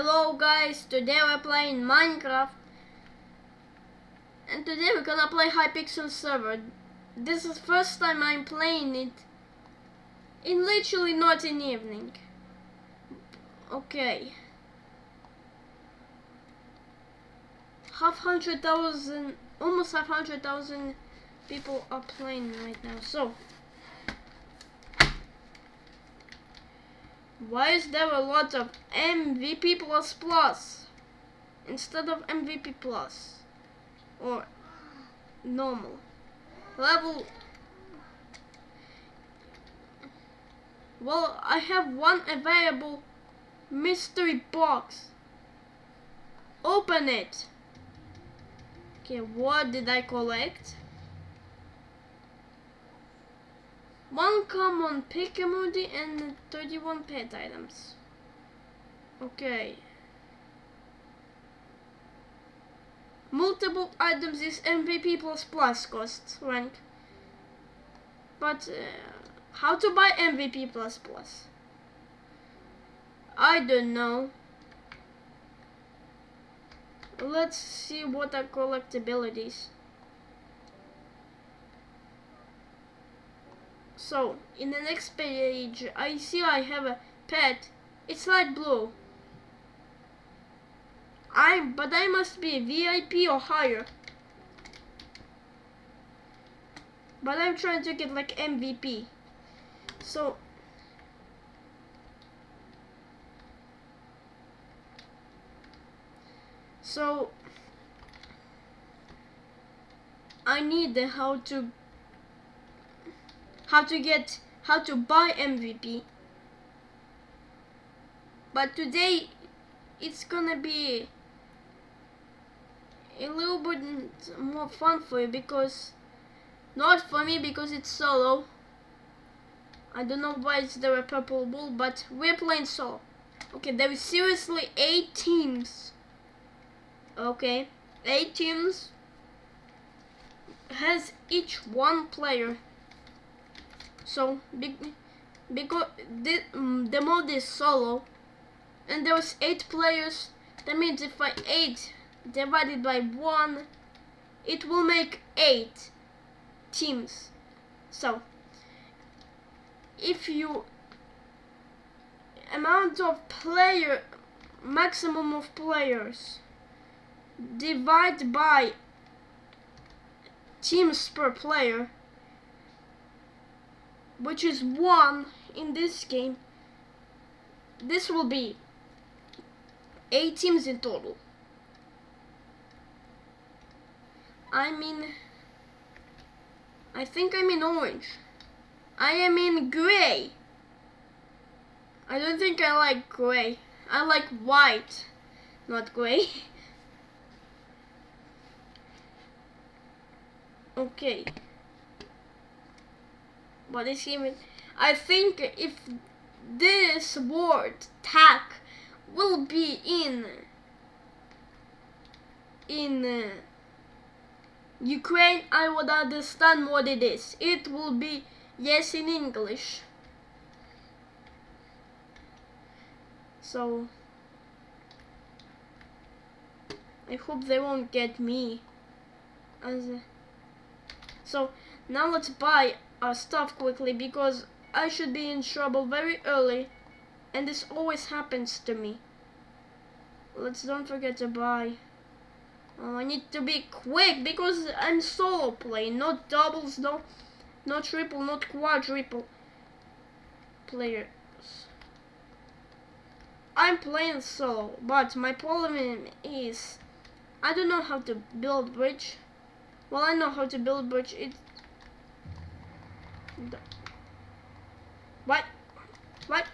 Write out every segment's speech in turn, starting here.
Hello guys, today we're playing Minecraft and today we're gonna play Hypixel server. This is first time I'm playing it in literally not in evening. Okay. Half hundred thousand, almost half hundred thousand people are playing right now. So, why is there a lot of MVP plus plus instead of MVP plus or normal level? Well, I have one available mystery box. Open it. Okay, what did I collect? One common Pikamoody and 31 pet items. Okay. Multiple items is MVP plus plus cost rank. But uh, how to buy MVP plus plus? I don't know. Let's see what are collectabilities. So, in the next page, I see I have a pet. It's light blue. I'm, but I must be VIP or higher. But I'm trying to get like MVP. So, so I need the how to how to get how to buy MVP but today it's gonna be a little bit more fun for you because not for me because it's solo. I don't know why it's there a purple bull but we're playing solo. Okay there is seriously eight teams. Okay eight teams has each one player so because the, um, the mode is solo and there was eight players that means if I eight divided by one it will make eight teams. So if you amount of player maximum of players divide by teams per player which is one in this game. This will be eight teams in total. I'm in I think I'm in orange. I am in gray. I don't think I like gray. I like white not gray. Okay but this game I think if this word tag will be in in uh, Ukraine I would understand what it is. It will be yes in English. So I hope they won't get me as a, so now let's buy our stuff quickly because I should be in trouble very early and this always happens to me. Let's don't forget to buy. Oh, I need to be quick because I'm solo playing, not doubles, no, not triple, not quadruple players. I'm playing solo, but my problem is I don't know how to build bridge. Well, I know how to build bridge. It what? What?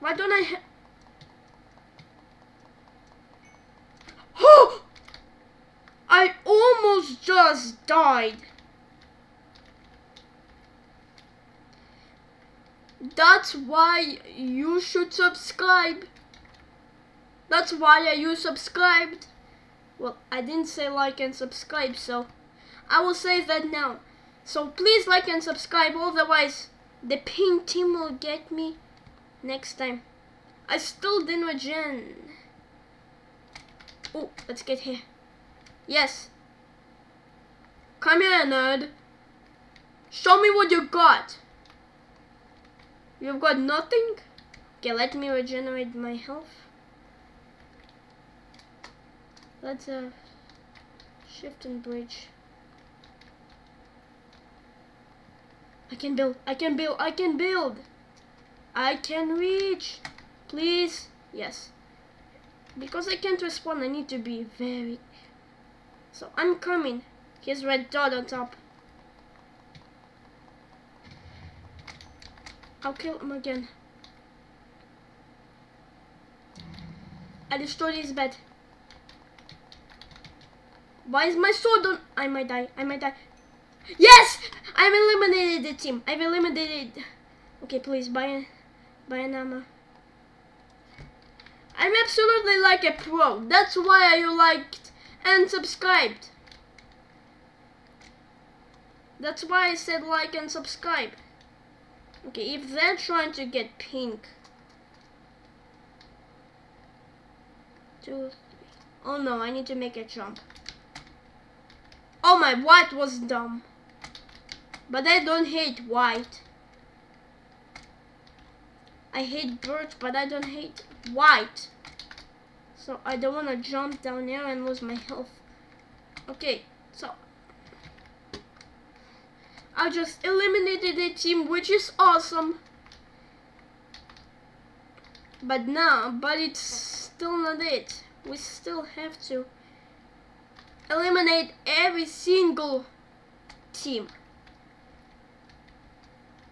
Why don't I Oh! I almost just died. That's why you should subscribe. That's why you subscribed. Well, I didn't say like and subscribe, so I will say that now. So please like and subscribe, otherwise the pink team will get me next time. I still didn't regen. Oh, let's get here. Yes. Come here, nerd. Show me what you got. You've got nothing? Okay, let me regenerate my health. Let's uh, shift and bridge. I can build, I can build, I can build. I can reach. Please. Yes. Because I can't respawn, I need to be very... So, I'm coming. Here's red dot on top. I'll kill him again. I destroyed his bed. Why is my sword on? I might die. I might die. Yes! I've eliminated the team. I've eliminated. Okay, please buy, buy an ammo. I'm absolutely like a pro. That's why you liked and subscribed. That's why I said like and subscribe. Okay, if they're trying to get pink. Two, three. Oh no, I need to make a jump. Oh my, what was dumb. But I don't hate white. I hate birds, but I don't hate white. So I don't want to jump down there and lose my health. Okay, so I just eliminated a team, which is awesome. But now, but it's still not it. We still have to eliminate every single team.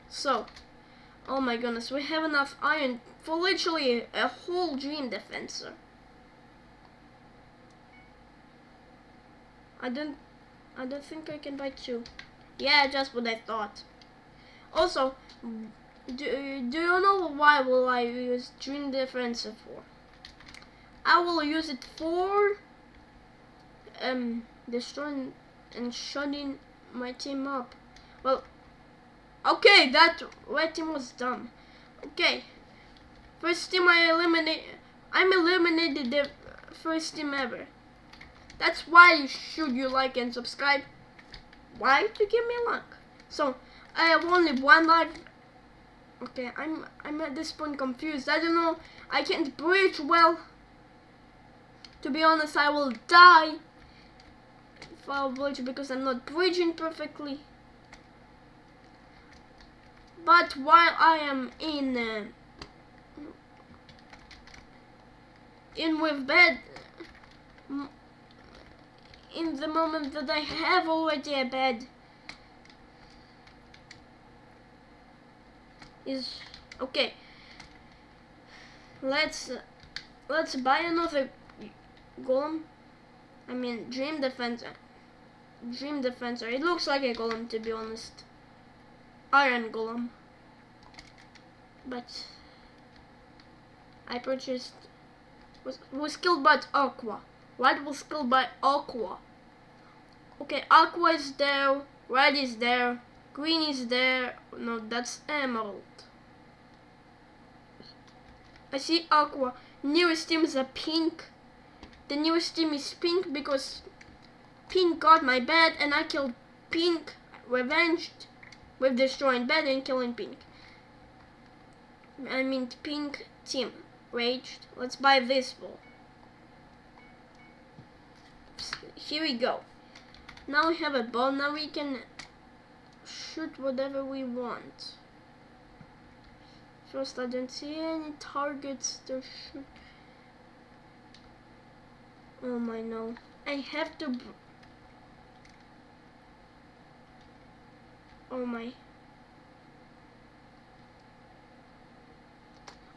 So, oh my goodness, we have enough iron for literally a whole dream defensor. I don't, I don't think I can buy two. Yeah, just what I thought. Also, do, do you know why will I use Dream Defensor for? I will use it for um destroying and shutting my team up. Well, okay, that red team was dumb. Okay, first team I eliminate. I'm eliminated the first team ever. That's why you should you like and subscribe. Why to give me luck? So I have only one life. Okay, I'm I'm at this point confused. I don't know. I can't bridge well. To be honest, I will die if I because I'm not bridging perfectly. But while I am in uh, in with bed, in the moment that I have already a bed, is okay. Let's uh, let's buy another golem. I mean, dream defenser. Dream defenser. It looks like a golem to be honest. Iron golem. But I purchased was was killed by Aqua. Red was killed by Aqua. Okay, Aqua is there, red is there, green is there. No, that's Emerald. I see Aqua. Nearest team is a pink. The newest team is pink because pink got my bed and I killed pink, revenged with destroying bed and killing pink. I mean pink team. Raged. Let's buy this ball. Here we go. Now we have a ball. Now we can shoot whatever we want. First, I don't see any targets to shoot. Oh my no. I have to... Oh my.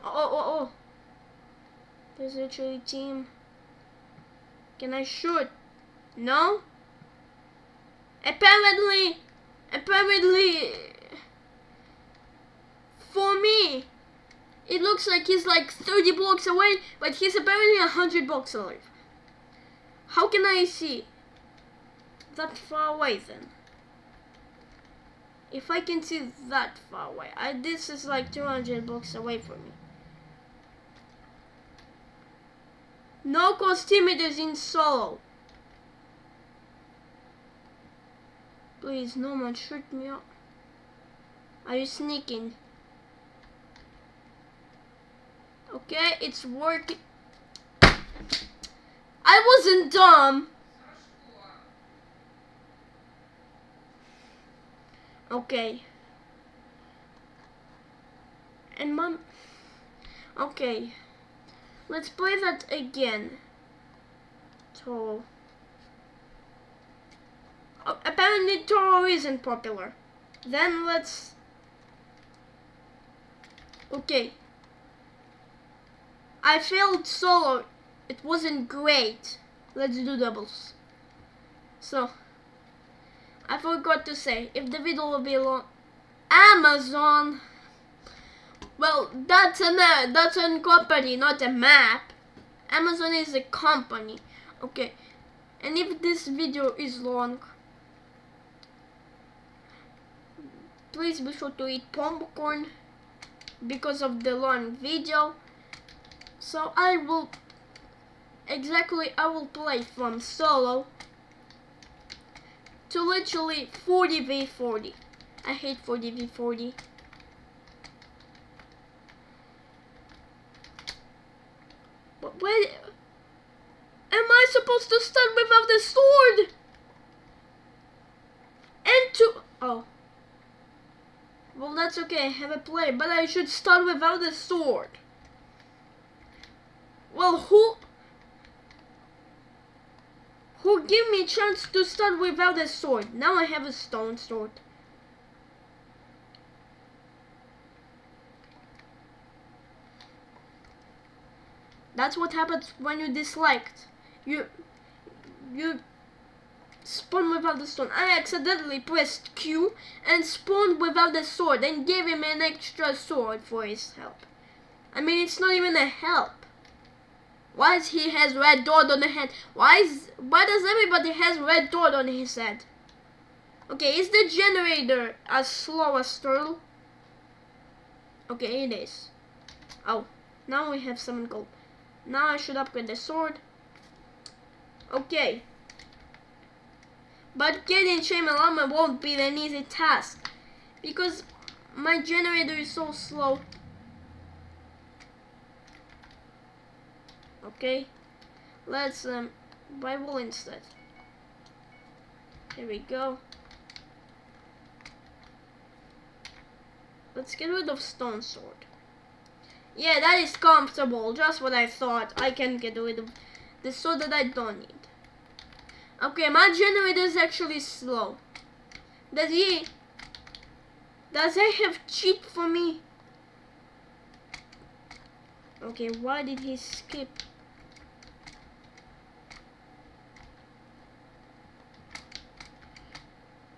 Oh, oh, oh, oh. There's actually a team. Can I shoot? No? Apparently, apparently, for me, it looks like he's like 30 blocks away, but he's apparently 100 blocks away. How can I see that far away then? If I can see that far away, I, this is like 200 blocks away from me. No is in solo. Please, no man, shoot me up. Are you sneaking? Okay, it's working. I wasn't dumb. Okay. And mom. Okay. Let's play that again. Oh, apparently Toro isn't popular. Then let's... Okay. I failed solo. It wasn't great. Let's do doubles. So, I forgot to say, if the video will be long, Amazon. Well, that's an uh, that's a company, not a map. Amazon is a company. Okay, and if this video is long, please be sure to eat popcorn because of the long video. So I will exactly I will play from solo to literally 40 v 40. I hate 40 v 40. But where am I supposed to start without the sword? And to oh. Well, that's okay. I have a play, but I should start without the sword. Well, who who give me a chance to start without a sword? Now I have a stone sword. That's what happens when you disliked. You you spawn without the stone. I accidentally pressed Q and spawned without the sword and gave him an extra sword for his help. I mean, it's not even a help. Why is he has red dot on the head? Why is why does everybody has red dot on his head? Okay, is the generator as slow as turtle? Okay, it is. Oh, now we have some gold. Now I should upgrade the sword. Okay. But getting Shamalama won't be an easy task. Because my generator is so slow. Okay. Let's um buy wool instead. Here we go. Let's get rid of stone sword. Yeah, that is comfortable. Just what I thought. I can get rid of the sword that I don't need. Okay, my generator is actually slow. Does he... Does he have cheat for me? Okay, why did he skip?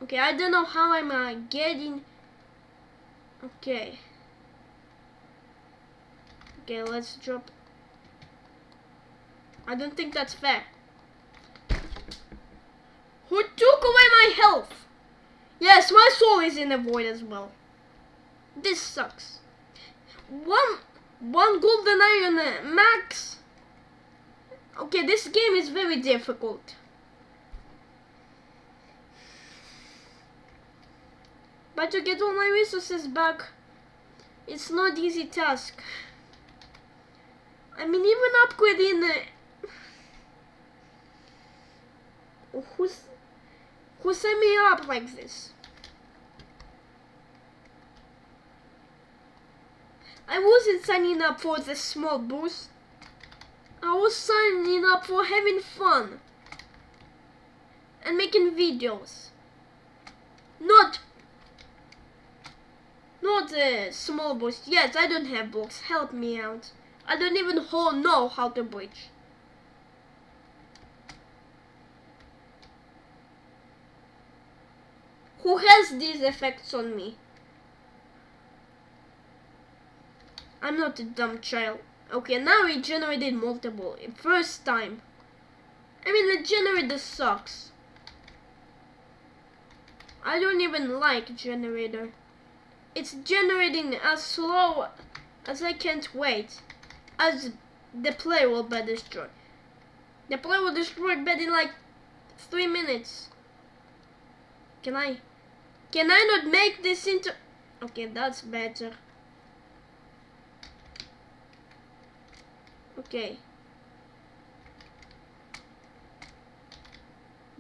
Okay, I don't know how I'm uh, getting... Okay. Okay, let's drop... I don't think that's fair. Who took away my health? Yes, my soul is in the void as well. This sucks. One, one golden iron uh, max. Okay, this game is very difficult. But to get all my resources back, it's not easy task. I mean, even upgrading the... Who's... Who set me up like this? I wasn't signing up for the small boost. I was signing up for having fun. And making videos. Not not a small boost. Yes, I don't have blocks. Help me out. I don't even know how to bridge. Who has these effects on me? I'm not a dumb child. Okay, now we generated multiple. First time. I mean, the generator sucks. I don't even like generator. It's generating as slow as I can't wait. As the player will be destroyed. The player will destroy bed in like three minutes. Can I? Can I not make this into... Okay, that's better. Okay.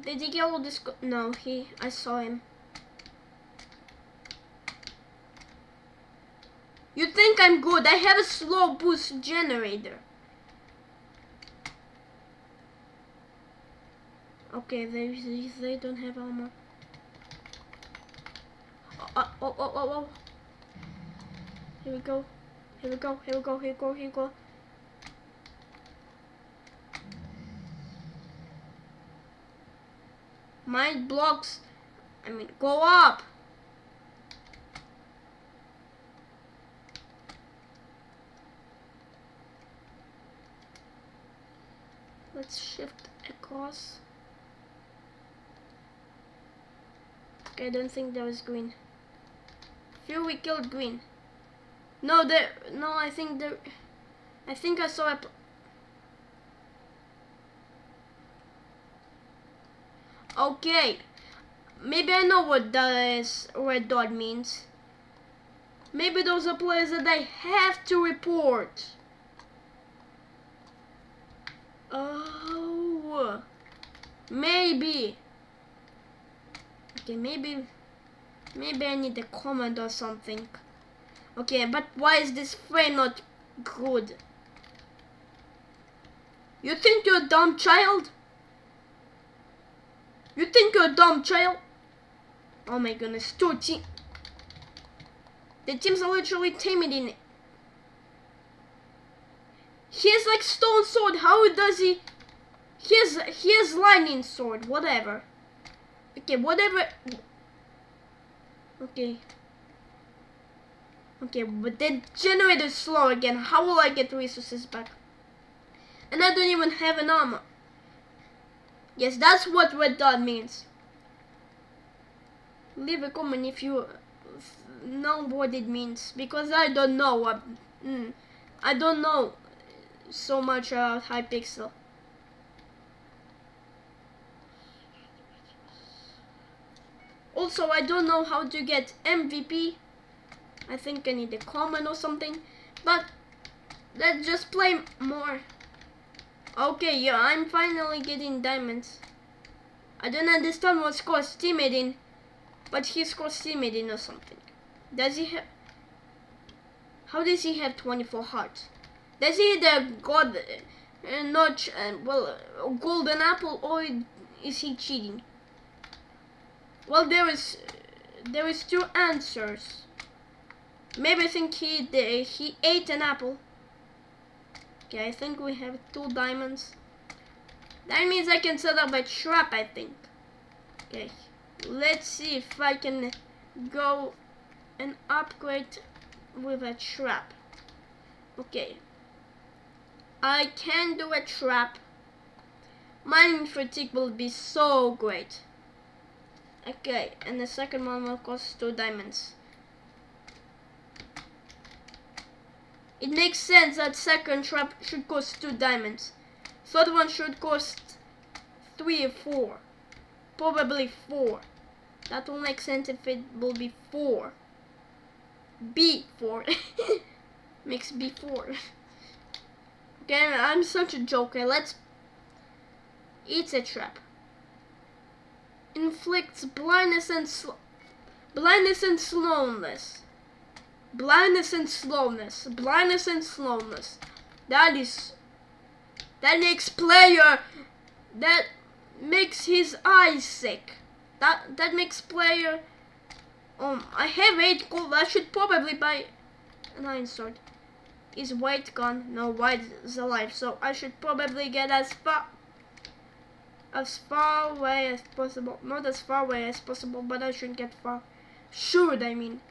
Did he get all this? No, he. I saw him. You think I'm good? I have a slow boost generator. Okay, they they don't have armor. Oh, oh, oh, oh, oh. Here we go. Here we go. Here we go. Here we go. Here we go. Mind blocks. I mean, go up. Let's shift across. Okay, I don't think that was green. Here we killed green. No, there. No, I think there. I think I saw a. Okay, maybe I know what this red dot means. Maybe those are players that I have to report. Uh, Maybe. Okay, maybe, maybe I need a comment or something. Okay, but why is this frame not good? You think you're a dumb child? You think you're a dumb child? Oh my goodness, two team. The teams are literally timid it. He has like stone sword. How does he? He has he has lightning sword. Whatever. Okay, whatever. Okay. Okay, but the generator is slow again. How will I get resources back? And I don't even have an armor. Yes, that's what red dot means. Leave a comment if you know what it means, because I don't know what. Mm, I don't know so much about Hypixel. Also, I don't know how to get MVP. I think I need a comment or something. But let's just play more. Okay, yeah, I'm finally getting diamonds. I don't understand what scores teammate in, but he scores teammate in or something. Does he have... How does he have 24 hearts? Does he the god uh, notch, uh, well, uh, golden apple, or is he cheating? Well, there is, there is two answers. Maybe I think he he ate an apple. Okay, I think we have two diamonds. That means I can set up a trap, I think. Okay, let's see if I can go and upgrade with a trap. Okay, I can do a trap. Mining fatigue will be so great. Okay, and the second one will cost two diamonds. It makes sense that second trap should cost two diamonds. Third one should cost three or four. Probably four. That will make sense if it will be four. B4. Makes B4. okay, I'm such a joker. Let's... It's a trap inflicts blindness and blindness and slowness. Blindness and slowness. Blindness and slowness. That is that makes player that makes his eyes sick. That that makes player um I have eight gold. I should probably buy an iron sword. Is white gone? No, white is alive. So I should probably get as far as far away as possible. Not as far away as possible, but I shouldn't get far. Should, I mean.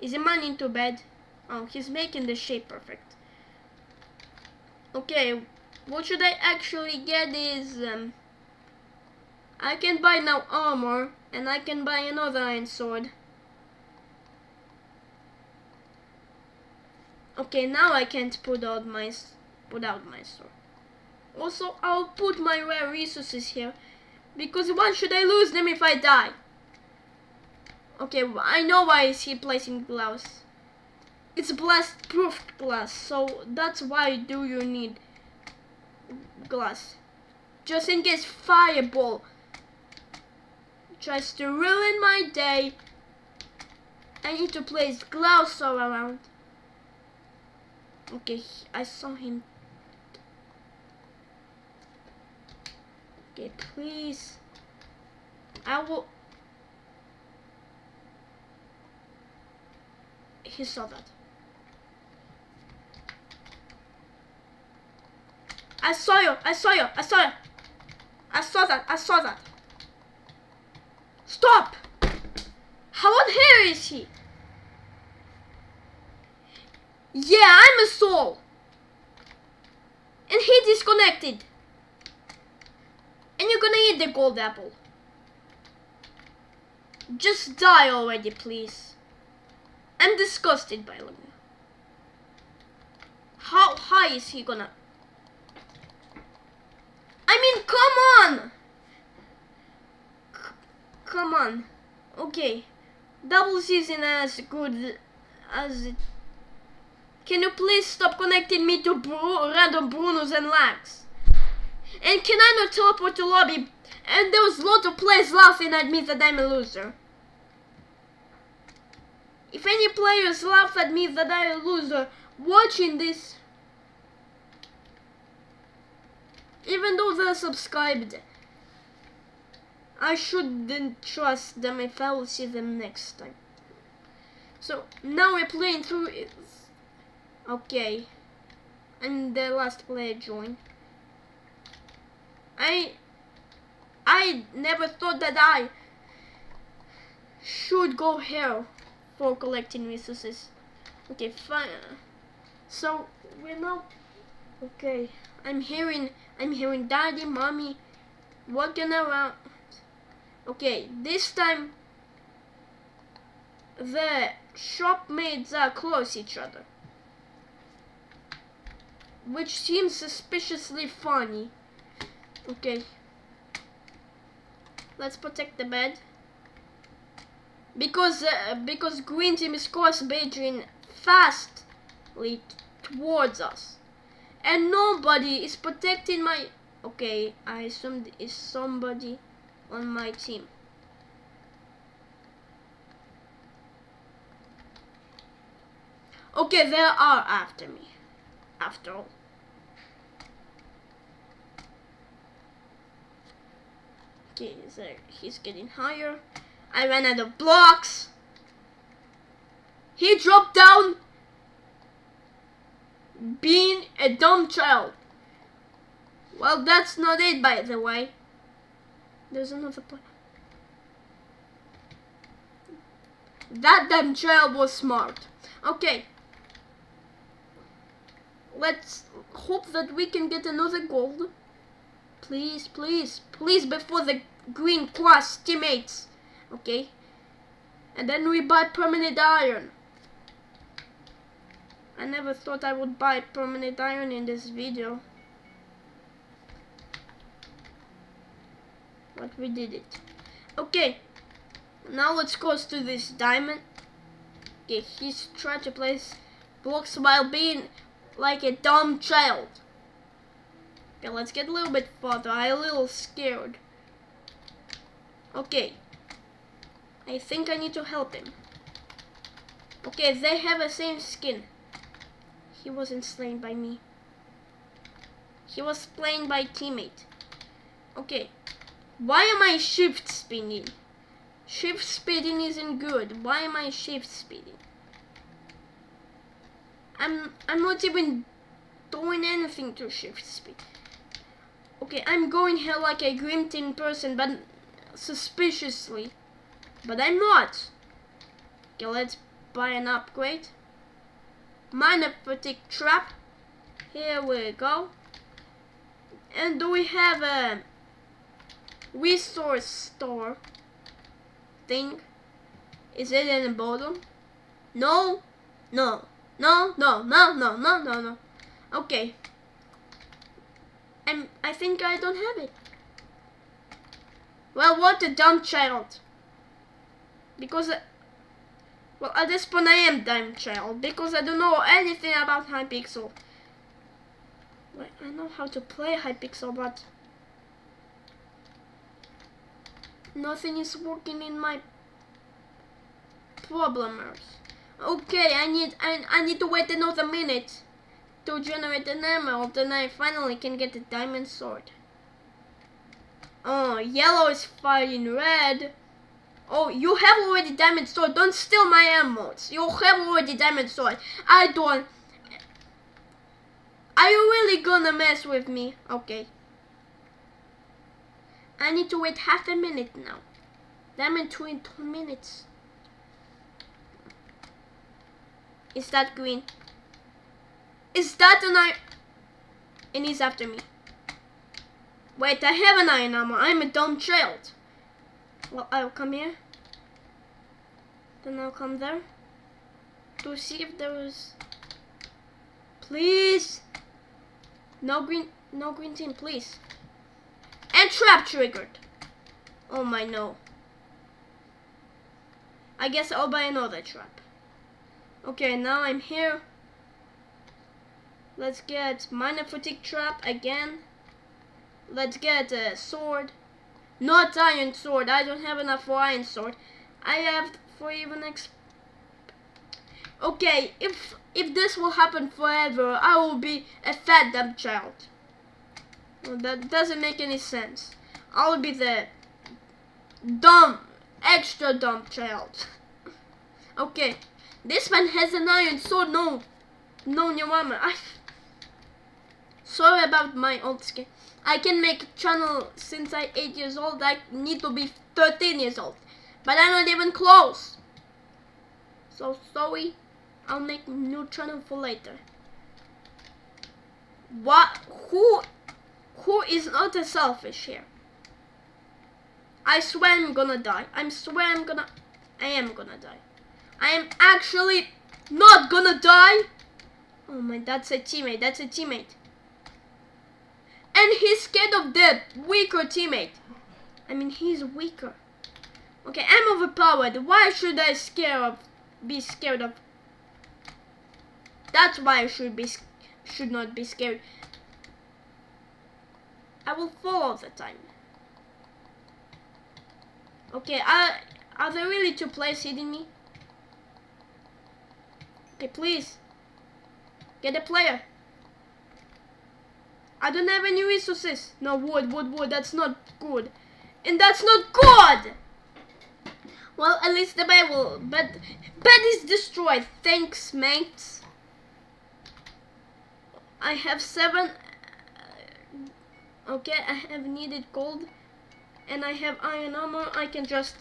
Is the man into bed? Oh, he's making the shape perfect. Okay, what should I actually get is... Um, I can buy now armor, and I can buy another iron sword. Okay, now I can't put out my put out my sword. Also, I'll put my rare resources here. Because why should I lose them if I die? Okay, I know why is he placing glass. It's blast proof glass, so that's why do you need glass. Just in case fireball tries to ruin my day. I need to place glass all around. Okay, I saw him. Please. I will. He saw that. I saw you. I saw you. I saw you. I saw that. I saw that. Stop! How on here is he? Yeah, I'm a soul. And he disconnected. Gonna eat the gold apple. Just die already, please. I'm disgusted by him. How high is he gonna... I mean, come on! C come on. Okay. Double season as good as it... Can you please stop connecting me to Bru random Brunos and Lags? And can I not teleport to lobby? And there was lots of players laughing at me that I'm a loser. If any players laugh at me that I'm a loser watching this, even though they're subscribed, I shouldn't trust them if I will see them next time. So now we're playing through it. Okay. And the last player joined. I I never thought that I should go here for collecting resources. Okay, fine. So we're now okay. I'm hearing I'm hearing daddy, mommy walking around. Okay, this time the shopmates are close each other. Which seems suspiciously funny. Okay. Let's protect the bed. Because uh, because green team is cross baiting fastly towards us. And nobody is protecting my Okay, I assume is somebody on my team. Okay, they are after me. After all. He's getting higher. I ran out of blocks. He dropped down being a dumb child. Well, that's not it, by the way. There's another point. That damn child was smart. Okay. Let's hope that we can get another gold. Please, please, please before the green cross teammates. Okay. And then we buy permanent iron. I never thought I would buy permanent iron in this video. But we did it. Okay. Now let's go to this diamond. Okay, he's trying to place blocks while being like a dumb child. Okay, let's get a little bit further. I'm a little scared. Okay. I think I need to help him. Okay, they have the same skin. He wasn't slain by me. He was slain by teammate. Okay. Why am I shift speeding? Shift speeding isn't good. Why am I shift speeding? I'm I'm not even doing anything to shift speed. Okay, I'm going here like a Grimton person, but suspiciously. But I'm not. Okay, let's buy an upgrade. Magnetic trap. Here we go. And do we have a resource store thing? Is it in the bottom? No, no, no, no, no, no, no, no, no. Okay. I'm, I think I don't have it. Well, what a dumb child. Because, uh, well, at this point I am dumb child. Because I don't know anything about Hypixel. Well, I know how to play Hypixel, but... Nothing is working in my problemers. Okay, I need I, I need to wait another minute to generate an emerald and I finally can get the diamond sword. Oh, yellow is fighting red. Oh, you have already diamond sword. Don't steal my emeralds. You have already diamond sword. I don't. Are you really gonna mess with me? Okay. I need to wait half a minute now. Diamond two in two minutes. Is that green? Is that an iron? And he's after me. Wait, I have an iron armor. I'm a dumb child. Well, I'll come here. Then I'll come there. To see if there was... Please! No green, no green team, please. And trap triggered. Oh my no. I guess I'll buy another trap. Okay, now I'm here. Let's get minor fatigue trap again. Let's get a sword. Not iron sword. I don't have enough for iron sword. I have for even ex. Okay, if if this will happen forever, I will be a fat dumb child. Well, that doesn't make any sense. I'll be the dumb, extra dumb child. okay, this man has an iron sword. No, no, your mama. I. Sorry about my old skin. I can make a channel since I 8 years old. I need to be 13 years old. But I'm not even close. So sorry. I'll make new channel for later. What? Who? Who is not a selfish here? I swear I'm gonna die. I swear I'm gonna... I am gonna die. I am actually not gonna die. Oh my, that's a teammate. That's a teammate. And he's scared of the weaker teammate. I mean, he's weaker. Okay, I'm overpowered. Why should I scare of, be scared of? That's why I should be should not be scared. I will fall all the time. Okay, are, are there really two players hitting me? Okay, please. Get a player. I don't have any resources. No, wood, wood, wood. That's not good. And that's not good! Well, at least the bed will... Bed, bed is destroyed. Thanks, mates. I have seven... Uh, okay, I have needed gold. And I have iron armor. I can just...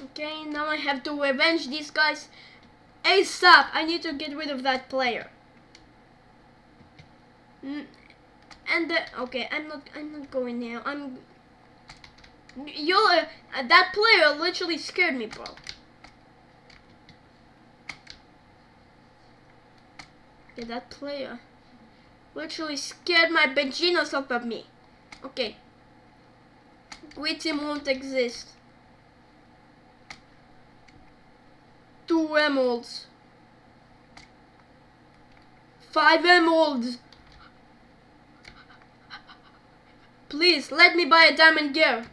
Okay, now I have to revenge these guys. ASAP! I need to get rid of that player and the, okay, I'm not, I'm not going now. I'm, you, uh, that player literally scared me, bro. Okay, that player literally scared my bejesus off of me. Okay. Great team won't exist. Two emeralds. Five emeralds. Please, let me buy a diamond gear.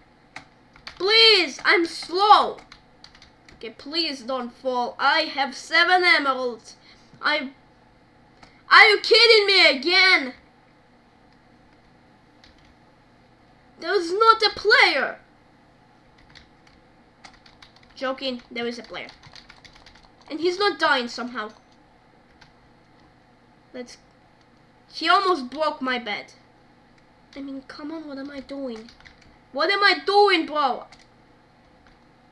Please, I'm slow. Okay, please don't fall. I have seven emeralds. I... Are you kidding me again? There's not a player. Joking, there is a player. And he's not dying somehow. Let's... He almost broke my bed. I mean, come on, what am I doing? What am I doing, bro?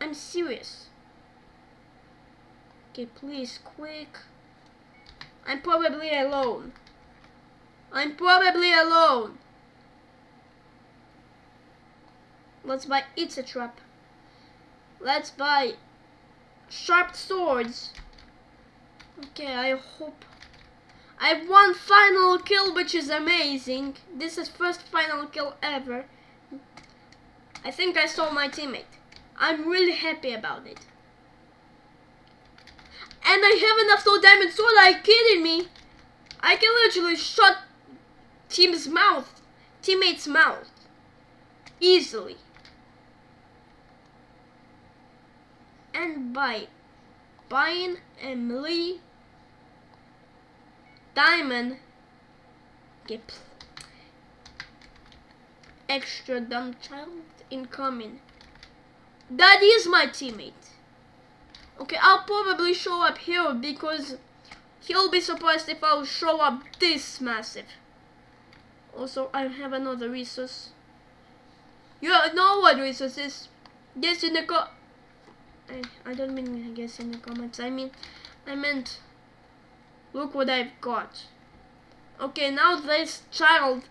I'm serious. Okay, please, quick. I'm probably alone. I'm probably alone. Let's buy It's a Trap. Let's buy sharp swords. Okay, I hope I have one final kill, which is amazing. This is first final kill ever. I think I saw my teammate. I'm really happy about it. And I have enough soul diamond sword, are you kidding me? I can literally shut team's mouth, teammate's mouth, easily. And by buying melee diamond, get extra dumb child incoming. That is my teammate. Okay, I'll probably show up here because he'll be surprised if I'll show up this massive. Also, I have another resource. You know what resource is? Guess in the co- I, I don't mean guess in the comments. I mean, I meant, look what I've got. Okay, now this child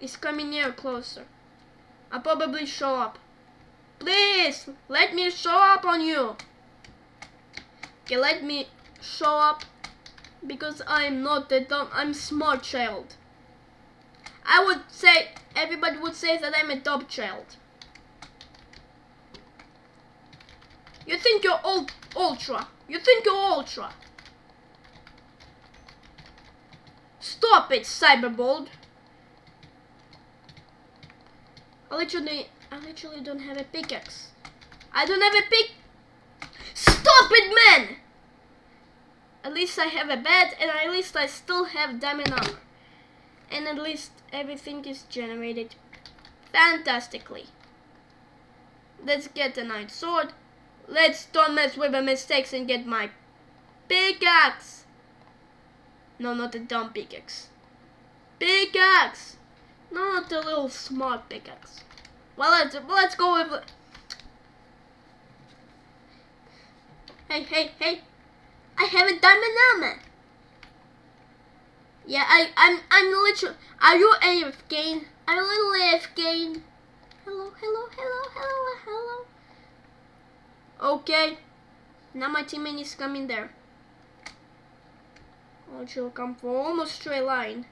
is coming near closer. I'll probably show up. Please, let me show up on you. Okay, let me show up because I'm not a dumb, I'm smart child. I would say, everybody would say that I'm a dumb child. You think you're ul ultra. You think you're ultra. Stop it, Cyberbold. I literally, I literally don't have a pickaxe. I don't have a pick. Stop it, man! At least I have a bed, and at least I still have diamond armor. And at least everything is generated fantastically. Let's get the night sword. Let's don't mess with the mistakes and get my pickaxe. No, not the dumb pickaxe. Pickaxe! No, not the little smart pickaxe. Well, let's let's go with. Hey, hey, hey! I have a diamond armor. Yeah, I, I'm, I'm literally. Are you AFK? Are you little AFK? Hello, hello, hello, hello, hello. Okay. Now my teammate is coming there. She'll come for almost straight line.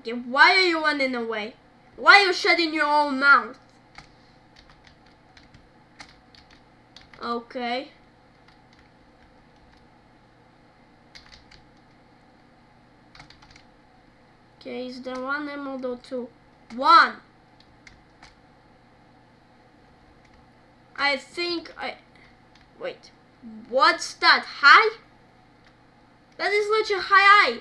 Okay, why are you running away? Why are you shutting your own mouth? Okay. Okay, is there one emerald or two? One! I think I... Wait. What's that? High? That is literally high eye.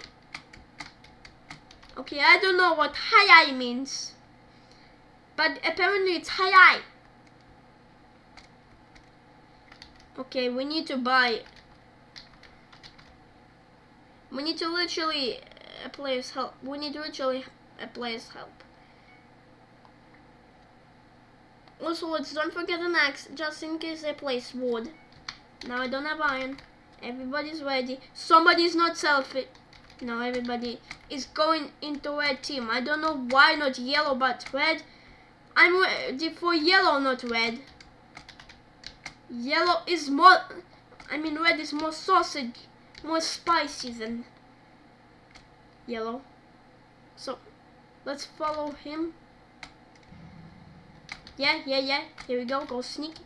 Okay, I don't know what high eye means. But apparently it's high eye. Okay, we need to buy... We need to literally a place help. We need to literally a place help. Also, let's don't forget an axe, just in case they place wood. Now I don't have iron. Everybody's ready. Somebody's not selfie. No, everybody is going into red team. I don't know why not yellow, but red. I'm ready for yellow, not red. Yellow is more, I mean red is more sausage, more spicy than yellow. So, let's follow him. Yeah, yeah, yeah. Here we go. Go sneaky.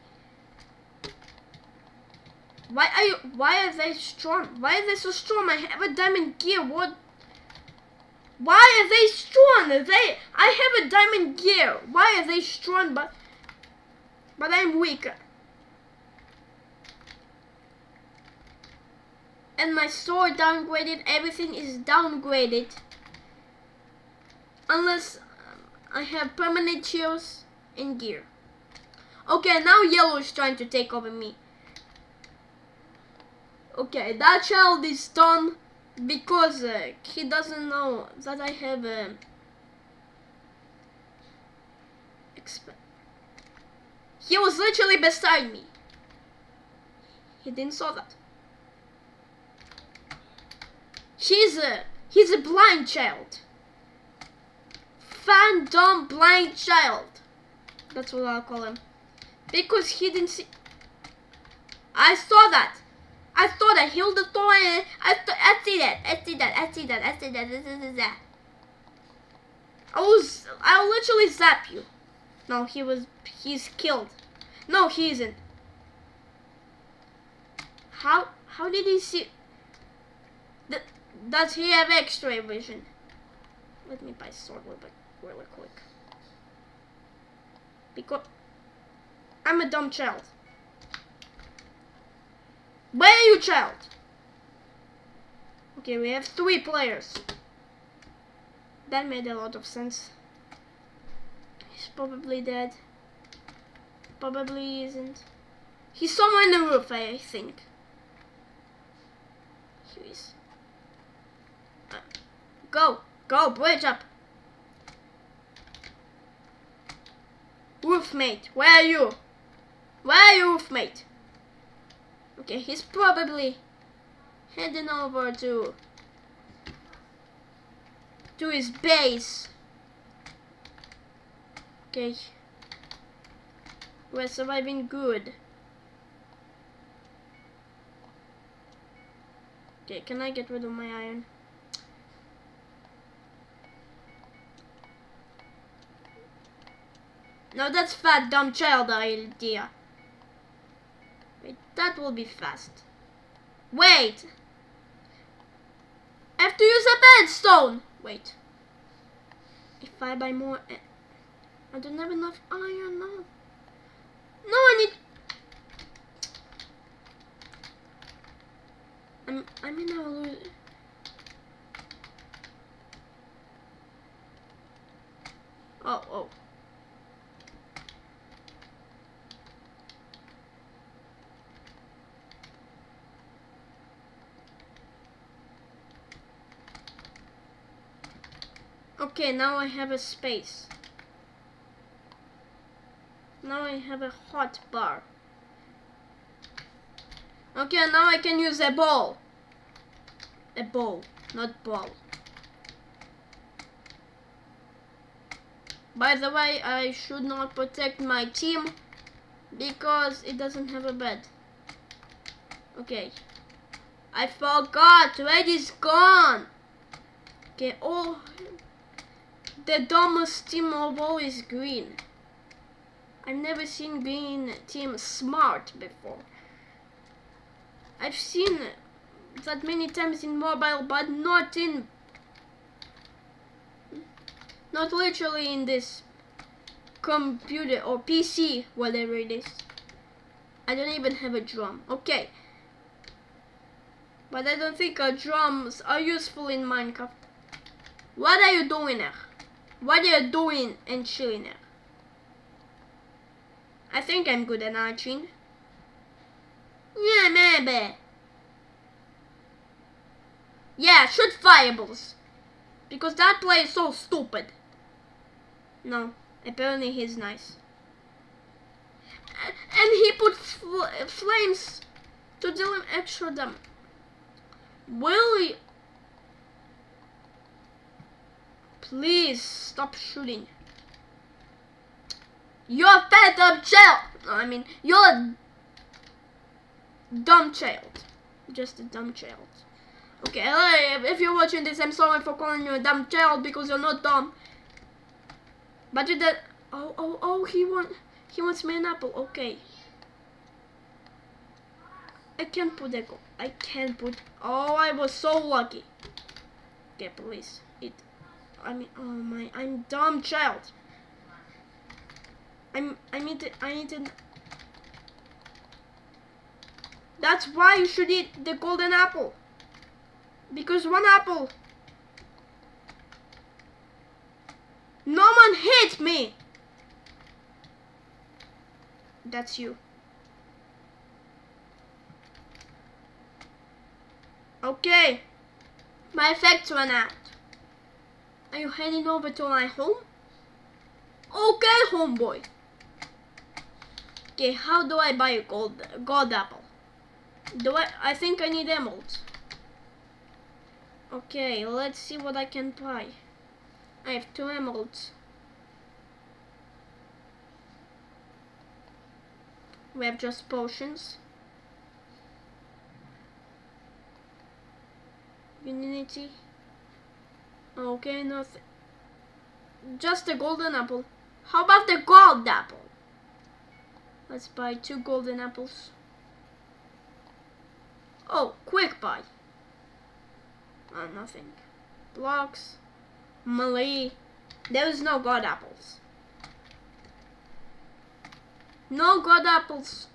Why are you? Why are they strong? Why are they so strong? I have a diamond gear. What? Why are they strong? They. I have a diamond gear. Why are they strong? But. But I'm weaker. and my sword downgraded. Everything is downgraded. Unless um, I have permanent chills and gear. Okay, now yellow is trying to take over me. Okay, that child is done because uh, he doesn't know that I have a... Um, he was literally beside me. He didn't saw that. He's a he's a blind child. Fandom blind child. That's what I'll call him. Because he didn't see I saw that. I thought I healed the thorn. I, I see that. I see that. I see that. I see that. This is that. I was. I'll literally zap you. No, he was. He's killed. No, he isn't. How? How did he see? Th does he have X-ray vision? Let me buy sword real, really quick. Because I'm a dumb child. Where are you, child? Okay, we have three players. That made a lot of sense. He's probably dead. Probably isn't. He's somewhere in the roof, I think. Here he is. Go! Go, bridge up! Roofmate, where are you? Where are you, roofmate? Okay, he's probably heading over to to his base. Okay. We're surviving good. Okay, can I get rid of my iron? No, that's fat dumb child idea. That will be fast. Wait! I have to use a bedstone! Wait. If I buy more... Eh, I don't have enough iron, no. No, I need... I'm, I'm in a. Oh, oh. Okay, now I have a space. Now I have a hot bar. Okay, now I can use a ball. A ball, not ball. By the way, I should not protect my team because it doesn't have a bed. Okay. I forgot, red is gone. Okay, oh, the dumbest team of all is green. I've never seen green team smart before. I've seen that many times in mobile, but not in... Not literally in this computer or PC, whatever it is. I don't even have a drum. Okay. But I don't think our drums are useful in Minecraft. What are you doing there? What are you doing in Chile I think I'm good at arching. Yeah, maybe. Yeah, shoot fireballs. Because that play is so stupid. No, apparently he's nice. And he puts fl flames to deal him extra damage. Will Please stop shooting. You're a fat dumb child. I mean, you're a dumb child. Just a dumb child. Okay, if you're watching this, I'm sorry for calling you a dumb child because you're not dumb. But you did. Oh, oh, oh, he want, he wants me an apple. Okay. I can't put that. I can't put. Oh, I was so lucky. Okay, please eat. I mean, oh my, I'm dumb child. I'm, I need to, I need to. That's why you should eat the golden apple. Because one apple. No one hit me. That's you. Okay. My effects went out. Are you heading over to my home? Okay, homeboy. Okay, how do I buy a gold gold apple? Do I I think I need emeralds. Okay, let's see what I can buy. I have two emeralds. We have just potions. Unity. Okay, nothing. Just a golden apple. How about the gold apple? Let's buy two golden apples. Oh, quick buy. Oh, nothing. Blocks. Melee. There is no god apples. No god apples.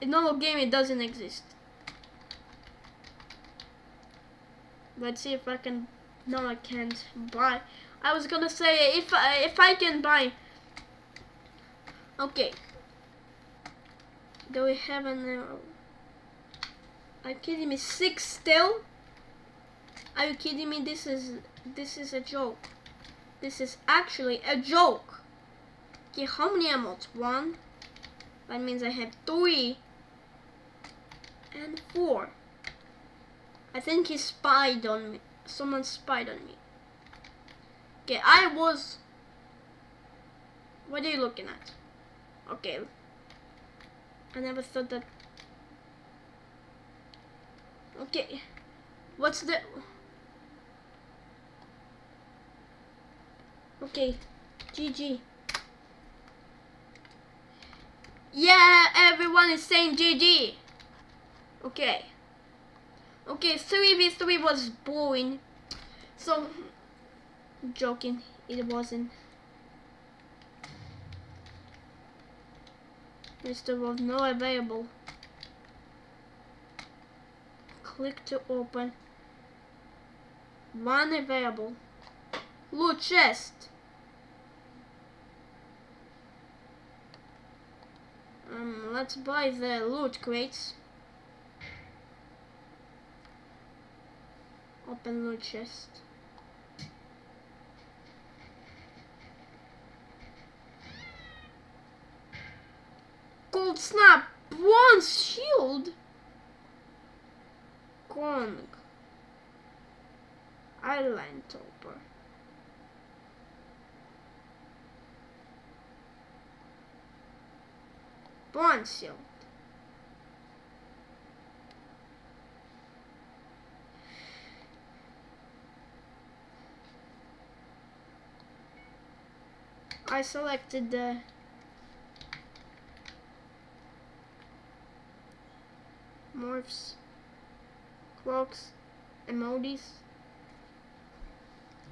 In normal game it doesn't exist. Let's see if I can. No, I can't buy. I was gonna say if I, if I can buy. Okay. Do we have an? Uh, are you kidding me? Six still? Are you kidding me? This is this is a joke. This is actually a joke. Okay, how many emotes? One. That means I have three and four. I think he spied on me. Someone spied on me. Okay, I was... What are you looking at? Okay. I never thought that... Okay. What's the... Okay. GG. Yeah, everyone is saying GG. Okay. Okay, 3v3 was boring. So, joking, it wasn't. Mr. was not available. Click to open. One available. Loot chest. Um, let's buy the loot crates. Open the chest. Gold snap! Bronze shield! Gong. Island topper. Bronze shield. I selected the morphs, cloaks, emojis,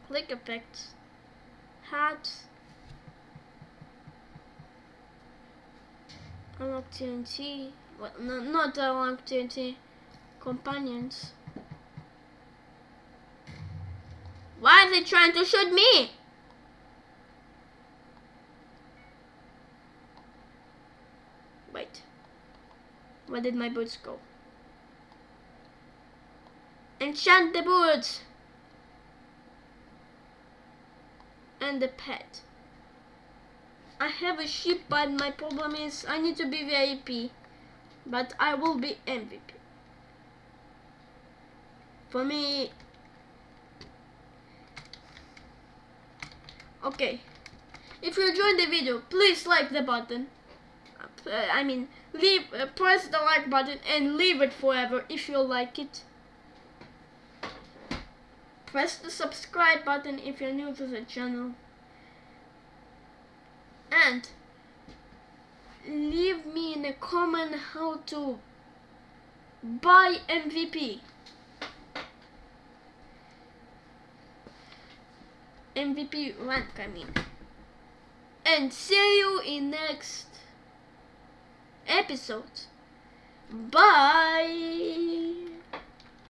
click effects, hats, unlock TNT, well, no, not unlock TNT, companions. Why are they trying to shoot me? Wait. Where did my boots go? Enchant the boots! And the pet. I have a sheep, but my problem is I need to be VIP. But I will be MVP. For me... Okay. If you enjoyed the video, please like the button uh, I mean, leave, uh, press the like button and leave it forever if you like it. Press the subscribe button if you're new to the channel. And leave me in a comment how to buy MVP. MVP rank, I mean. And see you in next episode. Bye!